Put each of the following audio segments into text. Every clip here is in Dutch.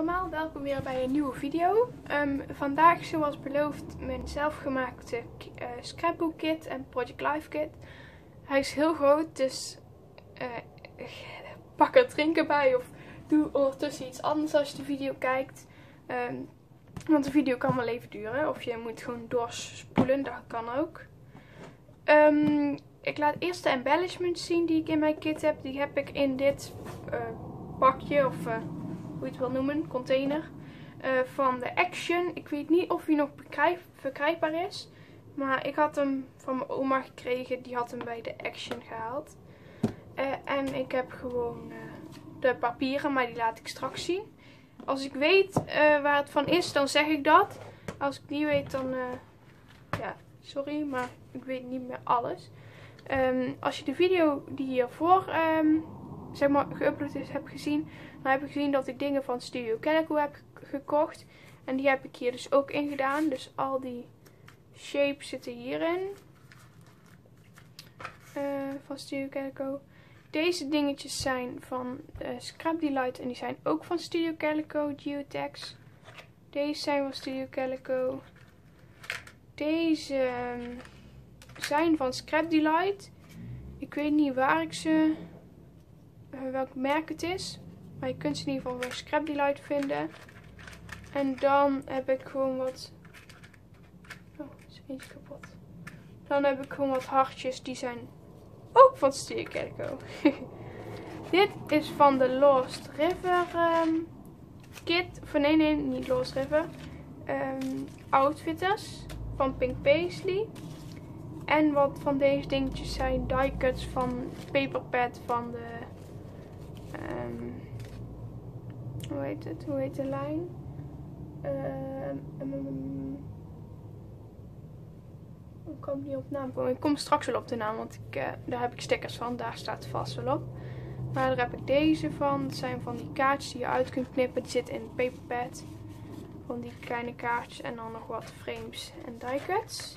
allemaal, welkom weer bij een nieuwe video. Ehm, vandaag zoals beloofd mijn zelfgemaakte uh, scrapbook kit en Project Life kit. Hij is heel groot, dus uh, pak er drinken bij of doe ondertussen iets anders als je de video kijkt. Ehm, want de video kan wel even duren of je moet gewoon doorspoelen, dat kan ook. Um, ik laat eerst de embellishments zien die ik in mijn kit heb. Die heb ik in dit uh, pakje of hoe je het wil noemen, container. Uh, van de Action. Ik weet niet of hij nog verkrijgbaar is. Maar ik had hem van mijn oma gekregen. Die had hem bij de Action gehaald. Uh, en ik heb gewoon uh, de papieren, maar die laat ik straks zien. Als ik weet waar het van is, dan zeg ik dat. Als ik niet weet, dan... ja, sorry, maar ik weet niet meer alles. Um, als je de video die hiervoor um, zeg maar geüpload is, hebt gezien, dan heb ik gezien dat ik dingen van Studio Calico heb gekocht. En die heb ik hier dus ook in gedaan. Dus al die shapes zitten hierin. Uh, van Studio Calico. Deze dingetjes zijn van uh, Scrap Delight en die zijn ook van Studio Calico Geotex. Deze zijn van Studio Calico. Deze um, zijn van Scrap Delight. Ik weet niet waar ik ze, welk merk het is. Maar je kunt ze in ieder geval bij Scrap Delight vinden. En dan heb ik gewoon wat... Oh, is eentje kapot. Dan heb ik gewoon wat hartjes. Die zijn ook van Studio Calico. Dit is van de Lost River um, kit. Van nee, nee, niet Lost River. Um, Outfitters van Pink Paisley. En wat van deze dingetjes zijn die cuts van Paperpad van de... Um, hoe heet het? Hoe heet de lijn? Uh, um, ik kom niet op naam komen. Ik kom straks wel op de naam, want ik, uh, daar heb ik stickers van. Daar staat vast wel op. Maar daar heb ik deze van. Dat zijn van die kaartjes die je uit kunt knippen. Die zitten in een paperpad. Van die kleine kaartjes. En dan nog wat frames en die cuts.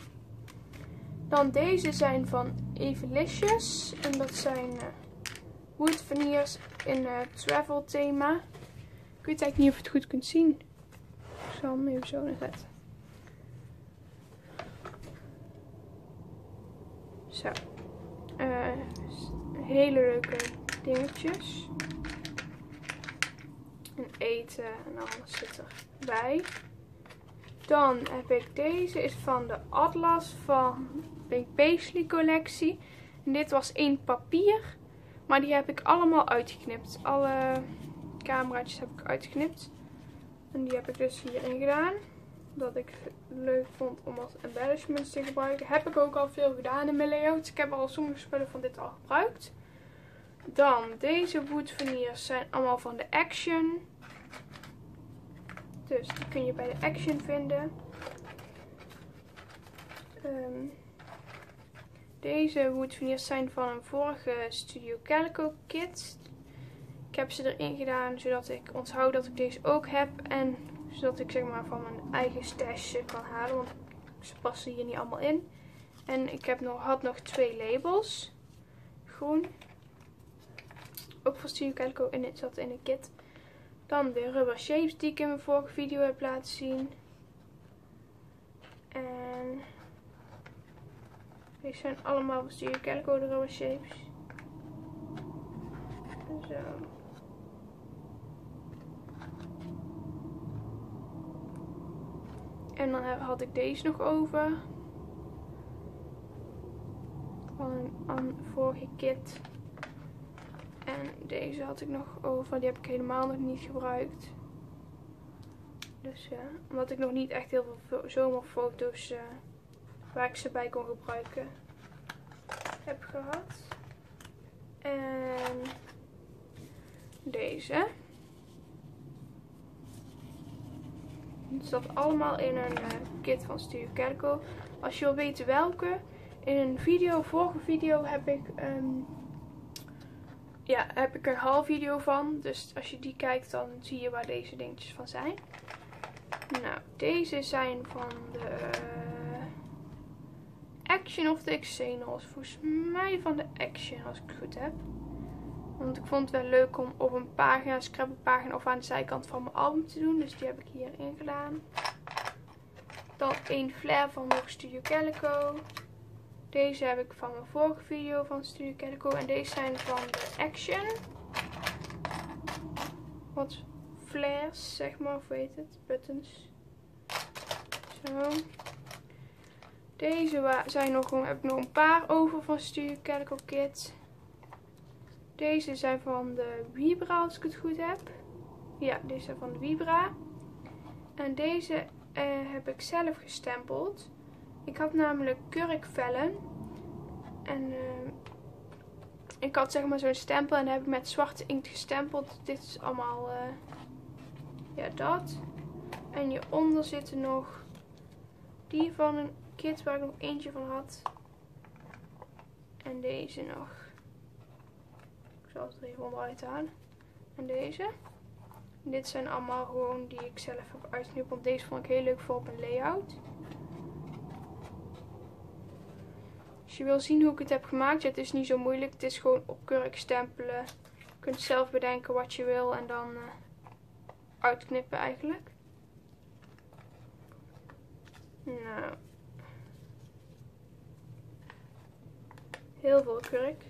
Dan deze zijn van Evelicious. En dat zijn uh, wood veneers in het travel thema. Ik weet eigenlijk niet of je het goed kunt zien. Ik zal hem even zo. Zo. Uh, hele leuke dingetjes. En eten en alles zit erbij. Dan heb ik deze. Is van de Atlas van Pink Paisley collectie. En dit was één papier. Maar die heb ik allemaal uitgeknipt. Alle cameraatjes heb ik uitgeknipt. En die heb ik dus hierin gedaan. Dat ik het leuk vond om als embellishments te gebruiken. Heb ik ook al veel gedaan in mijn layouts. Ik heb al sommige spullen van dit al gebruikt. Dan deze wood veneers zijn allemaal van de Action. Dus die kun je bij de Action vinden. Um, deze wood veneers zijn van een vorige Studio Calico kit. Ik heb ze erin gedaan zodat ik onthoud dat ik deze ook heb. En zodat ik zeg maar van mijn eigen stash kan halen. Want ze passen hier niet allemaal in. En ik heb nog, had nog twee labels. Groen. Ook van Studio Calico en het zat in een kit. Dan de rubber shapes die ik in mijn vorige video heb laten zien. En deze zijn allemaal van Studio Calico rubber shapes. Zo. En dan had ik deze nog over. Van een, vorige kit. En deze had ik nog over. Die heb ik helemaal nog niet gebruikt. Dus ja, omdat ik nog niet echt heel veel zomerfoto's uh, waar ik ze bij kon gebruiken heb gehad. En deze. Het zat allemaal in een uh, kit van Studio Calico. Als je wil weten welke, in een video, vorige video heb ik, um, ja, heb ik een haul video van. Dus als je die kijkt, dan zie je waar deze dingetjes van zijn. Nou, deze zijn van de uh, Action of de Xenos. Volgens mij van de Action, als ik het goed heb. Want ik vond het wel leuk om op een pagina, een pagina of aan de zijkant van mijn album te doen. Dus die heb ik hierin gedaan. Dan een flare van nog Studio Calico. Deze heb ik van mijn vorige video van Studio Calico. En deze zijn van de Action. Wat flares, zeg maar, of weet het, buttons. Zo. Deze zijn nog, heb ik nog een paar over van Studio Calico Kit. Deze zijn van de Vibra als ik het goed heb. Ja, deze zijn van de Vibra. En deze uh, heb ik zelf gestempeld. Ik had namelijk kurkvellen. En uh, ik had zeg maar zo'n stempel en heb ik met zwarte inkt gestempeld. Dit is allemaal, uh, ja dat. En hieronder zitten nog die van een kit waar ik nog eentje van had. En deze nog. Ik zal het er even onderuit halen. En deze. dit zijn allemaal gewoon die ik zelf heb uitgeknipt. Want deze vond ik heel leuk voor op een layout. Als je wil zien hoe ik het heb gemaakt, het is niet zo moeilijk. Het is gewoon op kurk stempelen. Je kunt zelf bedenken wat je wil en dan uh, uitknippen eigenlijk. Nou. Heel veel kurk.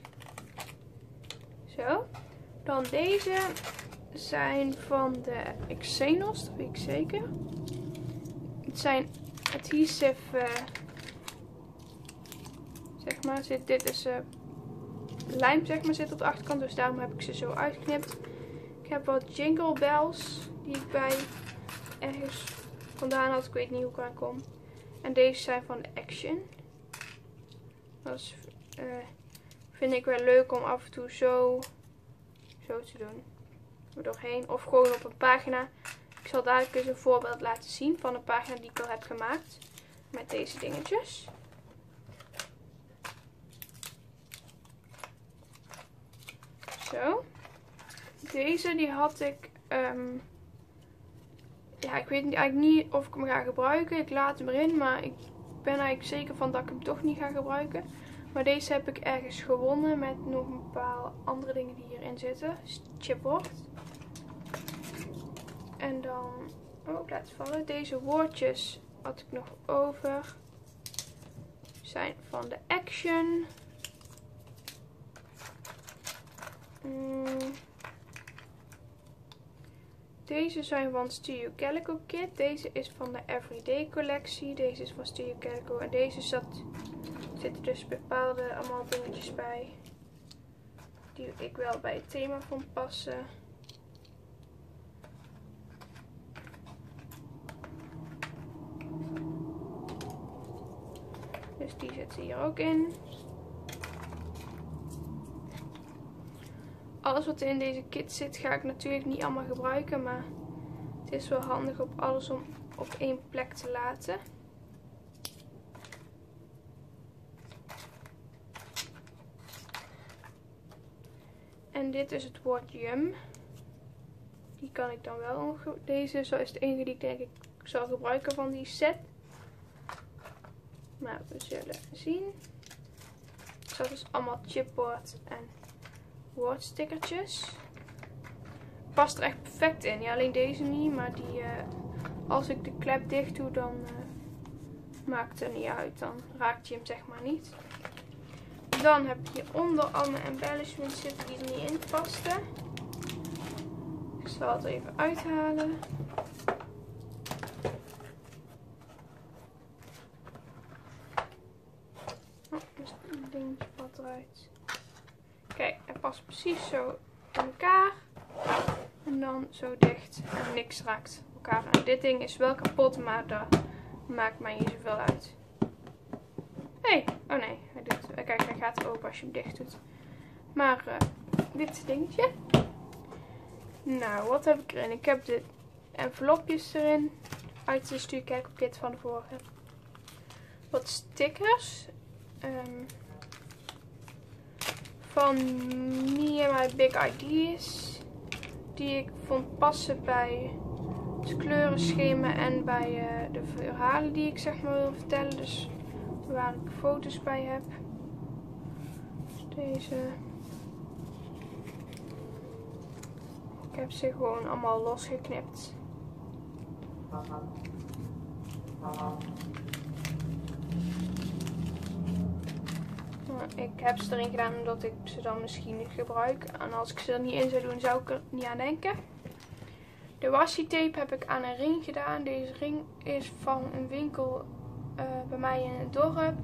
Zo. Dan deze zijn van de Xenos, dat weet ik zeker. Het zijn adhesive, uh, zeg maar, zit, dit is uh, lijm zeg maar, zit op de achterkant, dus daarom heb ik ze zo uitgeknipt. Ik heb wat jingle bells die ik bij ergens vandaan had, ik weet niet hoe ik aan kom. En deze zijn van de Action. Dat is, uh, vind ik wel leuk om af en toe zo, zo te doen. Doorheen. Of gewoon op een pagina. Ik zal dadelijk eens een voorbeeld laten zien van een pagina die ik al heb gemaakt. Met deze dingetjes. Zo. Deze die had ik... Um, ja, ik weet eigenlijk niet of ik hem ga gebruiken. Ik laat hem erin, maar ik ben eigenlijk zeker van dat ik hem toch niet ga gebruiken. Maar deze heb ik ergens gewonnen met nog een paar andere dingen die hierin zitten. Chipboard. En dan, oh laat het vallen. Deze woordjes had ik nog over. Zijn van de Action. Mm. Deze zijn van Studio Calico Kit. Deze is van de Everyday collectie. Deze is van Studio Calico. En deze zat, zitten dus bepaalde allemaal dingetjes bij. Die ik wel bij het thema vond passen. Dus die zitten hier ook in. alles wat in deze kit zit ga ik natuurlijk niet allemaal gebruiken. Maar het is wel handig op alles om op één plek te laten. En dit is het woord yum. Die kan ik dan wel. Deze is de enige die ik denk ik zal gebruiken van die set. Maar we zullen zien. Het zat dus allemaal chipboard en woordstickertjes. Past er echt perfect in. Ja, alleen deze niet, maar die, uh, als ik de klep dicht doe, dan uh, maakt het er niet uit. Dan raakt je hem zeg maar niet. Dan heb je hieronder al mijn embellishments zitten die er niet in pasten. Ik zal het even uithalen. Oh, dus een dingetje valt eruit. Kijk, hij past precies zo in elkaar. En dan zo dicht. En niks raakt elkaar aan. Dit ding is wel kapot, maar dat maakt mij niet zoveel uit. Hey. oh nee. Hij doet, kijk, hij gaat open als je hem dicht doet. Maar uh, dit dingetje. Nou, wat heb ik erin? Ik heb de envelopjes erin. Uit de stuurkijkelkit van de vorige. Wat stickers. Um, van Me and My Big Ideas. Die ik vond passen bij het kleurenschema en bij uh, de verhalen die ik zeg maar wil vertellen. Dus waar ik foto's bij heb. Deze. Ik heb ze gewoon allemaal losgeknipt. Ik heb ze erin gedaan omdat ik ze dan misschien niet gebruik. En als ik ze er niet in zou doen, zou ik er niet aan denken. De washi tape heb ik aan een ring gedaan. Deze ring is van een winkel uh, bij mij in het dorp.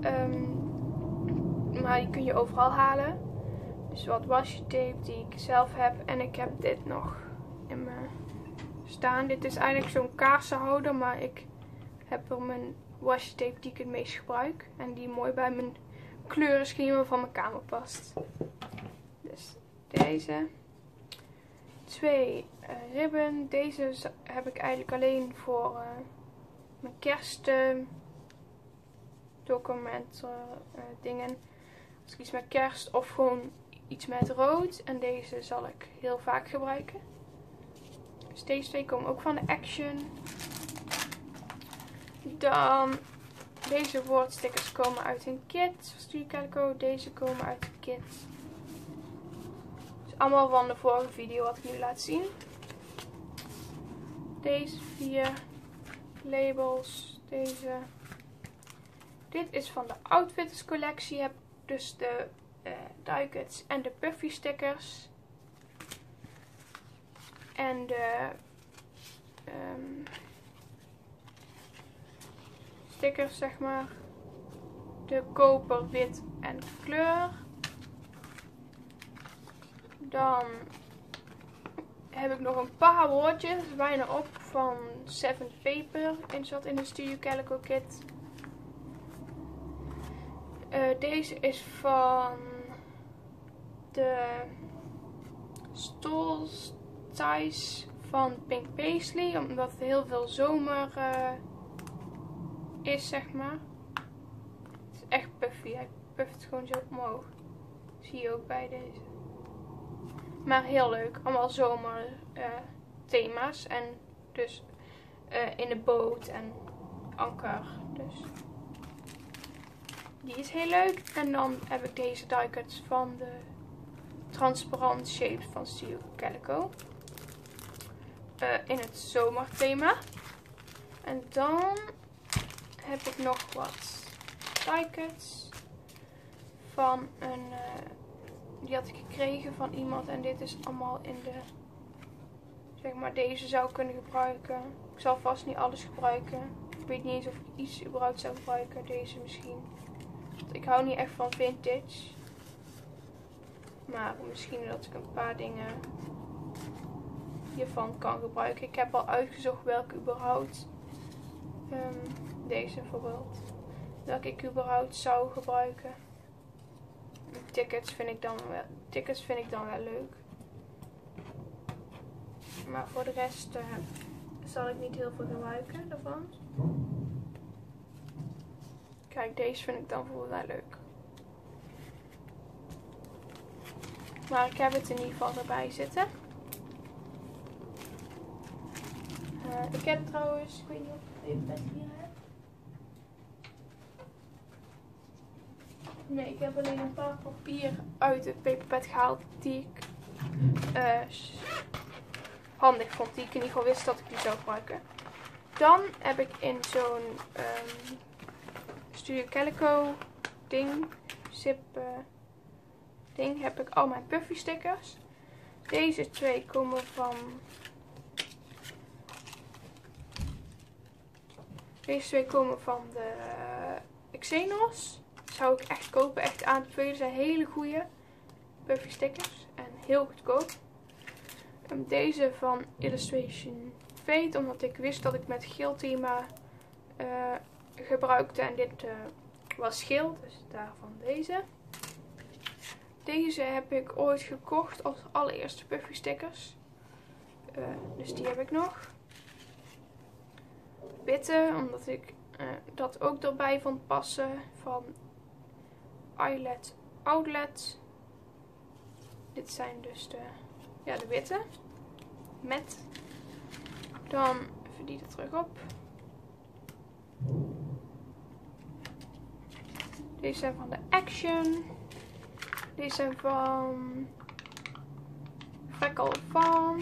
Um, maar die kun je overal halen. Dus wat washi tape die ik zelf heb. En ik heb dit nog in mijn staan. Dit is eigenlijk zo'n kaarsenhouder. Maar ik heb er mijn washi tape die ik het meest gebruik. En die mooi bij mijn kleurenschema van mijn kamer past. Dus deze. Twee uh, ribben. Deze heb ik eigenlijk alleen voor uh, mijn kerst documenten uh, dingen. Als ik iets met kerst of gewoon iets met rood. En deze zal ik heel vaak gebruiken. Dus deze twee komen ook van de Action. Dan deze woordstickers komen uit een kit. Stuurcalico. Deze komen uit een kit. Dus allemaal van de vorige video wat ik nu laat zien. Deze vier labels. Deze. Dit is van de Outfitters collectie. Heb dus de uh, en de puffy stickers. En de um, stickers, zeg maar. De koper, wit en kleur. Dan heb ik nog een paar woordjes, bijna op, van Seven Vapor. In zat in de Studio Calico Kit. Uh, deze is van de Stolz van Pink Paisley. Omdat het heel veel zomer uh, is, zeg maar. Het is echt puffy. Hij pufft gewoon zo omhoog. Zie je ook bij deze. Maar heel leuk. Allemaal zomer uh, thema's. En dus in de boot en anker. Dus die is heel leuk. En dan heb ik deze die cuts van de Transparant Shapes van Studio Calico. Uh, in het zomerthema. En dan heb ik nog wat die cuts van een... die had ik gekregen van iemand. En dit is allemaal in de... Zeg maar, deze zou ik kunnen gebruiken. Ik zal vast niet alles gebruiken. Ik weet niet eens of ik iets überhaupt zou gebruiken. Deze misschien. Ik hou niet echt van vintage. Maar misschien dat ik een paar dingen hiervan kan gebruiken. Ik heb al uitgezocht welke überhaupt. Um, deze bijvoorbeeld. Welke ik überhaupt zou gebruiken. Tickets vind ik dan wel, tickets vind ik dan wel leuk. Maar voor de rest uh, zal ik niet heel veel gebruiken daarvan. Kijk, deze vind ik dan bijvoorbeeld wel leuk. Maar ik heb het in ieder geval erbij zitten. Uh, ik heb trouwens, ik weet niet of ik even bed hier heb. Nee, ik heb alleen een paar papier uit het paperpad gehaald die ik uh, handig vond. Die ik in ieder geval wist dat ik die zou gebruiken. Dan heb ik in zo'n um, Studio Calico ding, zip uh, ding, heb ik al mijn puffy stickers. Deze twee komen van... Deze twee komen van de Xenos. Zou ik echt kopen, echt aan te zijn hele goede puffy stickers. En heel goedkoop. Deze van Illustration Fate, omdat ik wist dat ik met geel thema uh, gebruikte. En dit uh, was geel, dus daarvan deze. Deze heb ik ooit gekocht als allereerste puffy stickers. Uh, dus die heb ik nog. Witte, omdat ik dat ook erbij vond passen. Van Eyelet Outlet. Dit zijn dus de, ja, de witte. Met. Dan even die er terug op. Deze zijn van de Action. Deze zijn van Freckle Farm.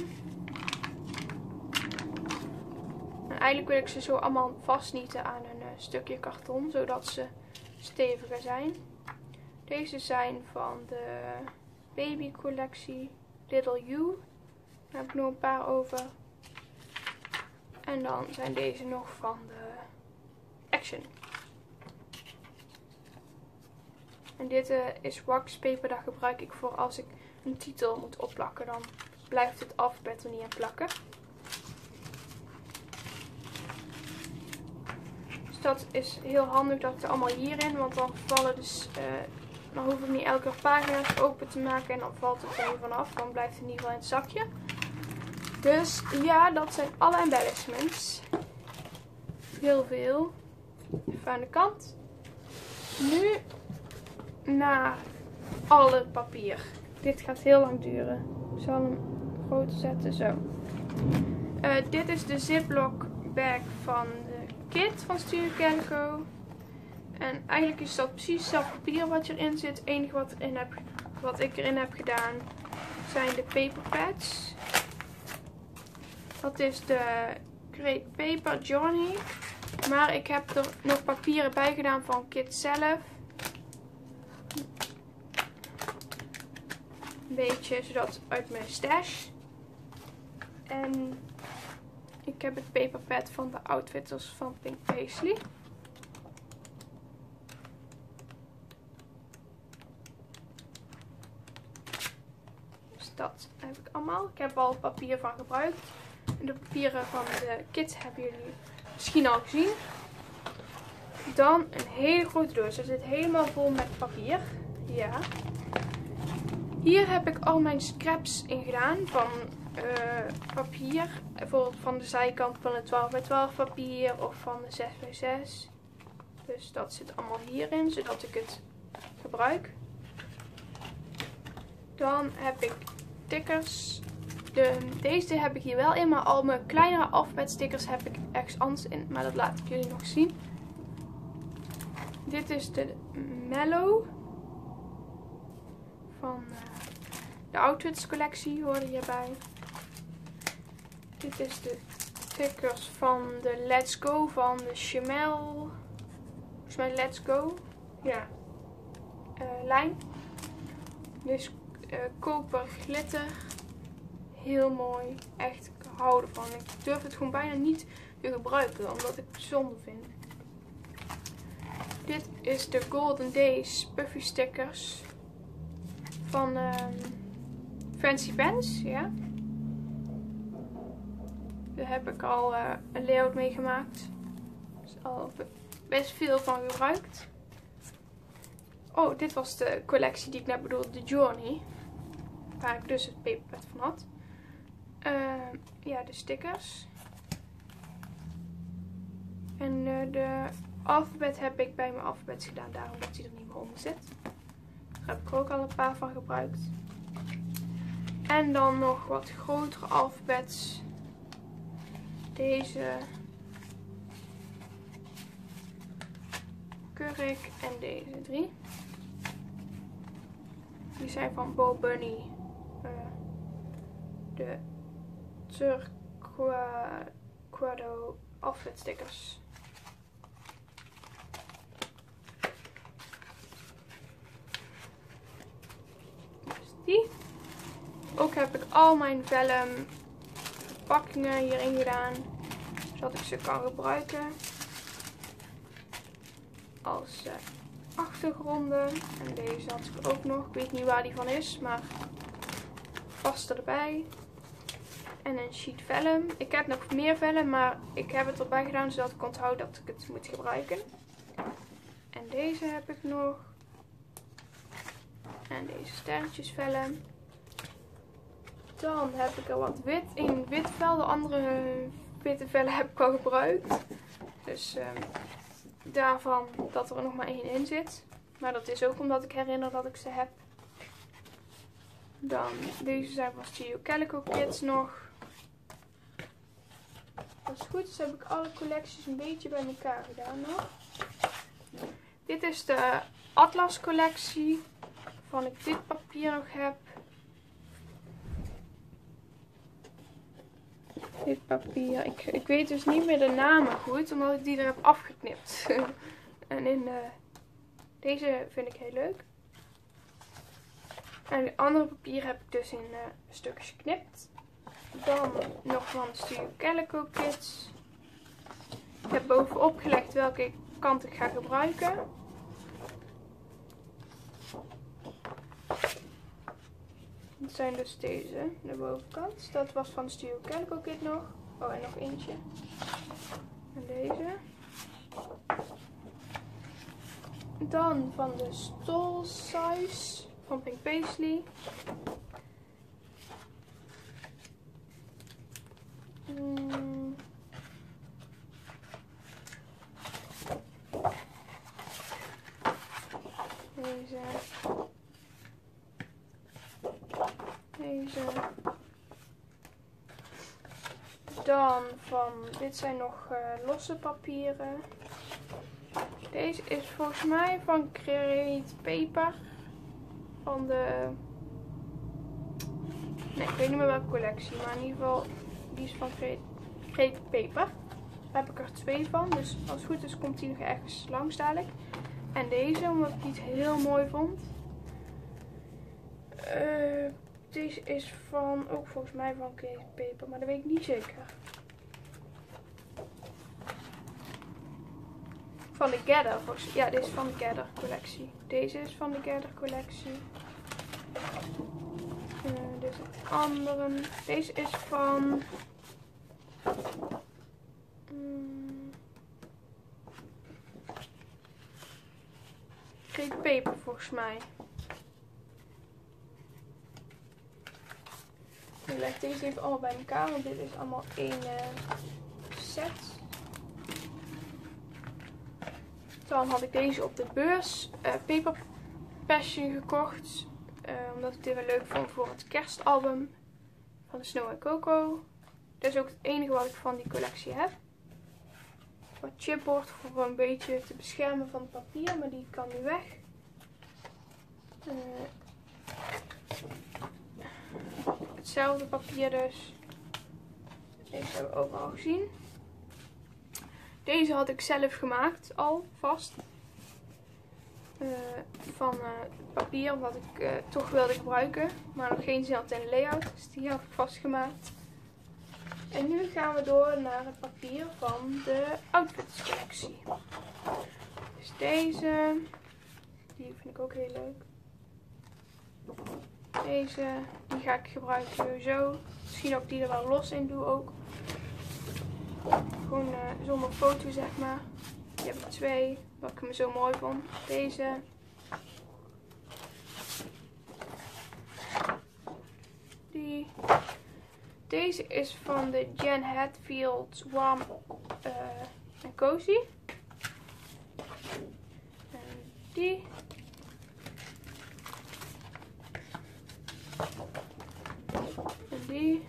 En eigenlijk wil ik ze zo allemaal vastnieten aan een uh, stukje karton, zodat ze steviger zijn. Deze zijn van de baby collectie Little You. Daar heb ik nog een paar over. En dan zijn deze nog van de Action. En dit uh, is waxpaper, dat gebruik ik voor als ik een titel moet opplakken. Dan blijft het alfabet er niet aan plakken. Dus dat is heel handig dat er allemaal hierin, want dan vallen dus, uh, dan hoef ik niet elke pagina's open te maken en dan valt het er vanaf. Dan blijft het in ieder geval in het zakje. Dus ja, dat zijn alle embellishments. Heel veel. Even aan de kant. Nu naar alle papier. Dit gaat heel lang duren. Ik zal hem groot zetten, zo. Uh, dit is de Ziploc bag van de kit van Calico. En eigenlijk is dat precies hetzelfde papier wat erin zit. Het enige wat, erin heb, wat ik erin heb gedaan zijn de paper pads. Dat is de Great Paper Johnny. Maar ik heb er nog papieren bij gedaan van Kit zelf. Een beetje zodat uit mijn stash. En ik heb het paperpad van de Outfitters van Pink Paisley. Dus dat heb ik allemaal. Ik heb al papier van gebruikt. En de papieren van de kit hebben jullie misschien al gezien. Dan een hele grote doos. Er zit helemaal vol met papier. Ja. Hier heb ik al mijn scraps in gedaan van uh, papier. Bijvoorbeeld van de zijkant van het 12 x 12 papier of van de 6 x 6. Dus dat zit allemaal hierin, zodat ik het gebruik. Dan heb ik stickers de, deze heb ik hier wel in, maar al mijn kleinere alfabetstickers heb ik ergens anders in. Maar dat laat ik jullie nog zien. Dit is de Mellow. Van uh, de Outfits collectie hoorde hierbij. Dit is de stickers van de Let's Go van de Chanel. Volgens mij Let's Go. Ja. Uh, lijn. Dus uh, koper glitter heel mooi. Echt, ik hou ervan. Ik durf het gewoon bijna niet te gebruiken, omdat ik het zonde vind. Dit is de Golden Days Puffy stickers van um, Fancy Pants, ja. Daar heb ik al uh, een layout mee gemaakt. Dus al best veel van gebruikt. Oh, dit was de collectie die ik net bedoelde, de Journey. Waar ik dus het paperpad van had. Uh, ja, de stickers. En uh, de alfabet heb ik bij mijn alfabet gedaan, daarom dat hij er niet meer onder zit. Daar heb ik ook al een paar van gebruikt. En dan nog wat grotere alfabets. Deze. Kurk en deze drie. Die zijn van Bo Bunny. Uh, de Turquado outfit stickers. Dus. Ook heb ik al mijn vellen verpakkingen hierin gedaan. Zodat ik ze kan gebruiken. Als uh, achtergronden. En deze had ik ook nog. Ik weet niet waar die van is. Maar vast erbij en een sheet vellen. Ik heb nog meer vellen, maar ik heb het erbij gedaan zodat ik onthoud dat ik het moet gebruiken. En deze heb ik nog. En deze sterretjes vellen. Dan heb ik er wat wit in wit vel. De andere witte vellen heb ik al gebruikt. Dus um, daarvan dat er nog maar één in zit. Maar dat is ook omdat ik herinner dat ik ze heb. Dan, deze zijn van Studio Calico Kids nog. Als het goed is heb ik alle collecties een beetje bij elkaar gedaan nog. Dit is de Atlas collectie. Waarvan ik dit papier nog heb. Dit papier. Ik, ik weet dus niet meer de namen goed, omdat ik die er heb afgeknipt. en in uh, deze vind ik heel leuk. En de andere papier heb ik dus in uh, stukjes geknipt. Dan nog van Studio Calico Kids. Ik heb bovenop gelegd welke kant ik ga gebruiken. Dat zijn dus deze, de bovenkant. Dat was van Studio Calico Kit nog. Oh, en nog eentje. En deze. Dan van de Stol Size van Pink Paisley. Deze. Deze. Dan van, dit zijn nog uh, losse papieren. Deze is volgens mij van Create Paper. Van de, nee ik weet niet meer welke collectie, maar in ieder geval die is van Create Paper. Daar heb ik er twee van, dus als het goed is komt die nog ergens langs dadelijk. En deze, omdat ik die heel mooi vond. Uh, deze is van, ook volgens mij van Create Paper, maar dat weet ik niet zeker. Van de Gather, Ja, dit is van de Gather collectie. Deze is van de Gather collectie. Uh, is een andere. Deze is van... Um, Create Paper volgens mij. Ik leg deze even allemaal bij elkaar, want dit is allemaal één uh, set. Dan had ik deze op de beurs uh, Paper Passion gekocht. Uh, omdat ik dit wel leuk vond voor het kerstalbum van Snow Coco. Dat is ook het enige wat ik van die collectie heb. Wat chipboard voor een beetje te beschermen van het papier, maar die kan nu weg. Uh, hetzelfde papier dus. Deze hebben we ook al gezien. Deze had ik zelf gemaakt al vast. Uh, van uh, papier wat ik uh, toch wilde gebruiken. Maar nog geen zin had in de layout. Dus die heb ik vastgemaakt. En nu gaan we door naar het papier van de outfits collectie. Dus deze. Die vind ik ook heel leuk. Deze, die ga ik gebruiken sowieso. Misschien ook die er wel los in doe ook. Gewoon uh, zonder foto zeg maar. Die heb ik twee, wat ik me zo mooi vond. Deze. Die. Deze is van de Jen Hatfield Warm uh, en Cozy. En die. En die.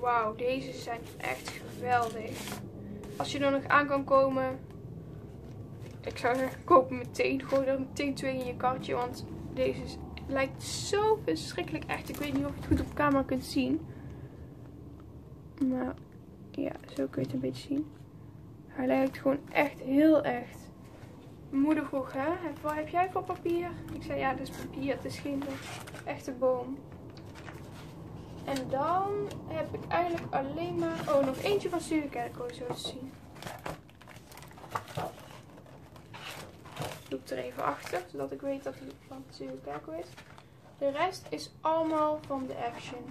Wauw, deze zijn echt geweldig. Als je er nog aan kan komen. Ik zou zeggen, koop meteen. Gooi er meteen twee in je kartje. Want deze lijkt zo verschrikkelijk echt. Ik weet niet of je het goed op camera kunt zien. Maar ja, zo kun je het een beetje zien. Hij lijkt gewoon echt heel echt. Moeder vroeg, hè, wat heb jij voor papier? Ik zei, ja, dat is papier, het is geen echte boom. En dan heb ik eigenlijk alleen maar... Oh, nog eentje van Studekerko zo te zien. Doe ik er even achter, zodat ik weet dat hij van Studekerko is. De rest is allemaal van de Action.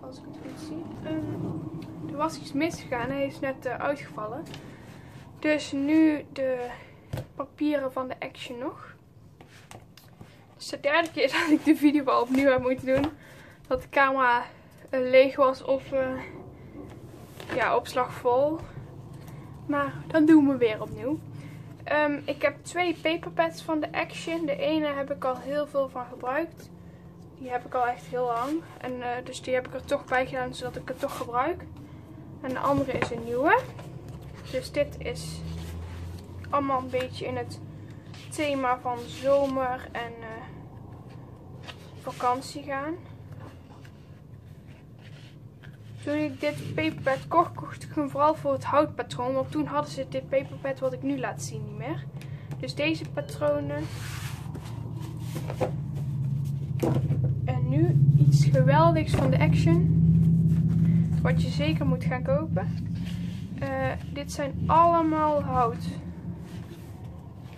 Als ik het goed zie. Um, er was iets misgegaan. Hij is net uh, uitgevallen. Dus nu de papieren van de Action nog. Het is de derde keer dat ik de video opnieuw heb moeten doen. Dat de camera leeg was of uh, ja, opslag vol. Maar dan doen we weer opnieuw. Um, ik heb twee paperpads van de Action. De ene heb ik al heel veel van gebruikt. Die heb ik al echt heel lang. En uh, dus die heb ik er toch bij gedaan zodat ik het toch gebruik. En de andere is een nieuwe. Dus dit is allemaal een beetje in het thema van zomer en vakantie gaan. Toen ik dit paperpad kocht, kocht ik hem vooral voor het houtpatroon. Want toen hadden ze dit paperpad wat ik nu laat zien niet meer. Dus deze patronen. En nu iets geweldigs van de Action. Wat je zeker moet gaan kopen. Uh, dit zijn allemaal hout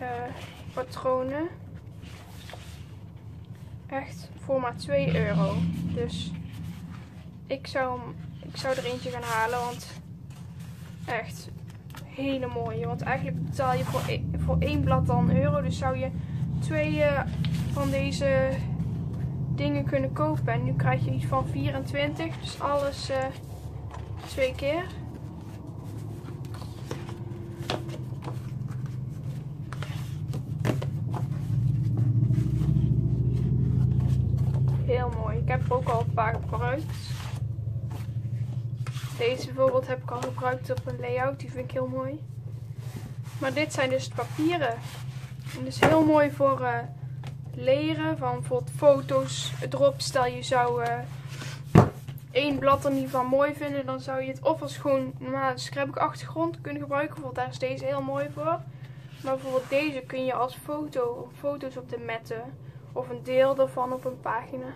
uh, patronen. Echt voor maar 2 euro. Dus ik zou, ik zou er eentje gaan halen. Want echt hele mooie. Want eigenlijk betaal je voor, e voor één blad dan een euro. Dus zou je twee uh, van deze dingen kunnen kopen. En nu krijg je iets van 24. Dus alles uh, twee keer. Heel mooi. Ik heb ook al een paar gebruikt. Deze bijvoorbeeld heb ik al gebruikt op een layout. Die vind ik heel mooi. Maar dit zijn dus papieren. En dus heel mooi voor uh, leren. Van bijvoorbeeld foto's erop. Stel je zou uh, één blad er niet van mooi vinden. Dan zou je het of als gewoon normale scrapbook achtergrond kunnen gebruiken. Bijvoorbeeld daar is deze heel mooi voor. Maar bijvoorbeeld deze kun je als foto, foto's op de metten. Of een deel ervan op een pagina.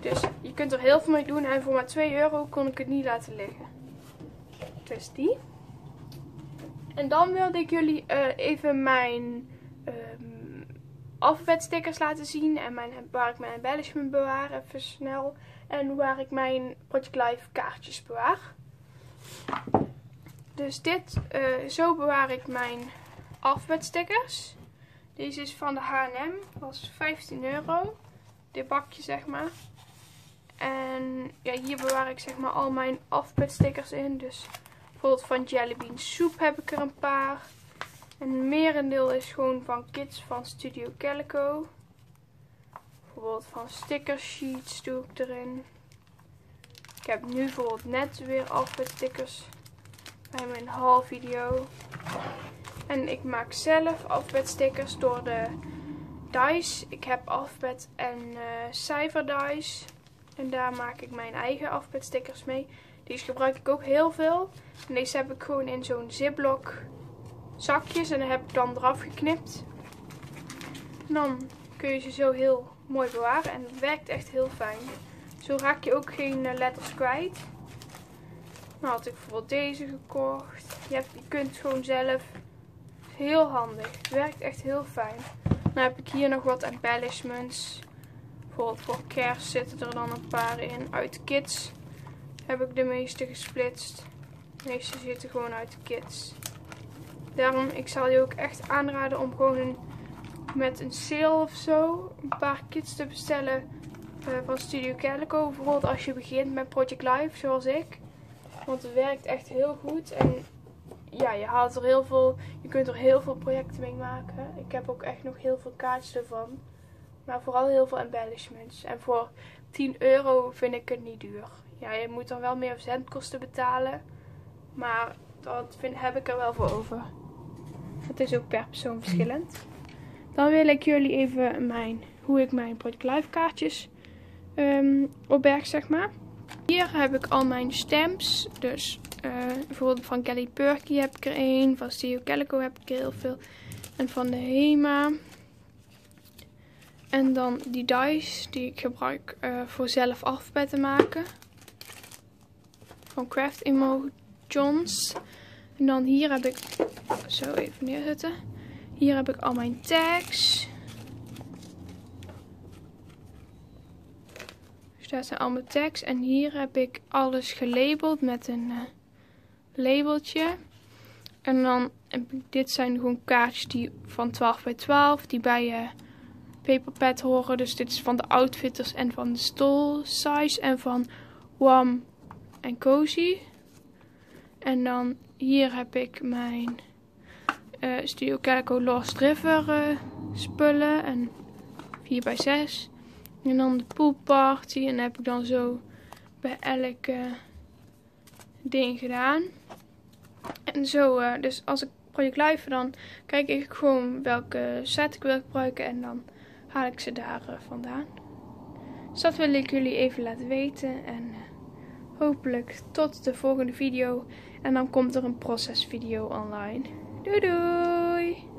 Dus je kunt er heel veel mee doen. En voor maar 2 euro kon ik het niet laten liggen. Dus die. En dan wilde ik jullie uh, even mijn um, alfabetstickers laten zien. En mijn, waar ik mijn embellishment bewaar. Even snel. En waar ik mijn Project Life kaartjes bewaar. Dus dit, uh, zo bewaar ik mijn alfabetstickers. Deze is van de H&M. was 15 euro. Dit bakje zeg maar. En ja, hier bewaar ik zeg maar al mijn afputstickers in. Dus bijvoorbeeld van Jellybean Soep heb ik er een paar. En merendeel is gewoon van Kids van Studio Calico. Bijvoorbeeld van sticker sheets doe ik erin. Ik heb nu bijvoorbeeld net weer alfabetstickers bij mijn haul video. En ik maak zelf alfabetstickers door de dice. Ik heb alfabet en uh, cijfer dice. En daar maak ik mijn eigen afbedstickers mee. Deze gebruik ik ook heel veel. En deze heb ik gewoon in zo'n ziplock zakjes. En dan heb ik dan eraf geknipt. Dan kun je ze zo heel mooi bewaren. En het werkt echt heel fijn. Zo raak je ook geen eh, letters kwijt. Nou had ik bijvoorbeeld deze gekocht. Je, hebt, je kunt gewoon zelf. Heel handig. Het werkt echt heel fijn. Dan heb ik hier nog wat embellishments. Bijvoorbeeld voor kerst zitten er dan een paar in. Uit kids heb ik de meeste gesplitst. De meeste zitten gewoon uit kids. Daarom, ik zal je ook echt aanraden om gewoon met een sale of zo een paar kits te bestellen uh, van Studio Calico. Bijvoorbeeld als je begint met Project Live, zoals ik. Want het werkt echt heel goed. En ja, je haalt er heel veel, je kunt er heel veel projecten mee maken. Ik heb ook echt nog heel veel kaartjes ervan. Maar vooral heel veel embellishments. En voor 10 euro vind ik het niet duur. Ja, je moet dan wel meer verzendkosten betalen. Maar dat vind, heb ik er wel voor over. Het is ook per persoon verschillend. Dan wil ik jullie even mijn, hoe ik mijn Project Live kaartjes um, opberg, zeg maar. Hier heb ik al mijn stamps. Dus uh, bijvoorbeeld van Kelly Perky heb ik er één. Van Studio Calico heb ik er heel veel. En van de HEMA en dan die dice die ik gebruik uh, voor zelf alfabet te maken. Van Craft Emotions. En dan hier heb ik, zo even neerzetten. Hier heb ik al mijn tags. Dus daar zijn al mijn tags. En hier heb ik alles gelabeld met een uh, labeltje. En dan heb ik, dit zijn gewoon kaartjes die van 12 bij 12 die bij je... paperpad horen. Dus dit is van de Outfitters en van de Stol Size en van Wam en Cozy. En dan hier heb ik mijn uh, Studio Calico Lost River uh, spullen. En 4 bij 6 En dan de pool party. En heb ik dan zo bij elke ding gedaan. En zo, dus als ik project live dan kijk ik gewoon welke set ik wil gebruiken. En dan haal ik ze daar uh, vandaan. Dus dat wil ik jullie even laten weten. En uh, hopelijk tot de volgende video. En dan komt er een procesvideo online. Doei doei!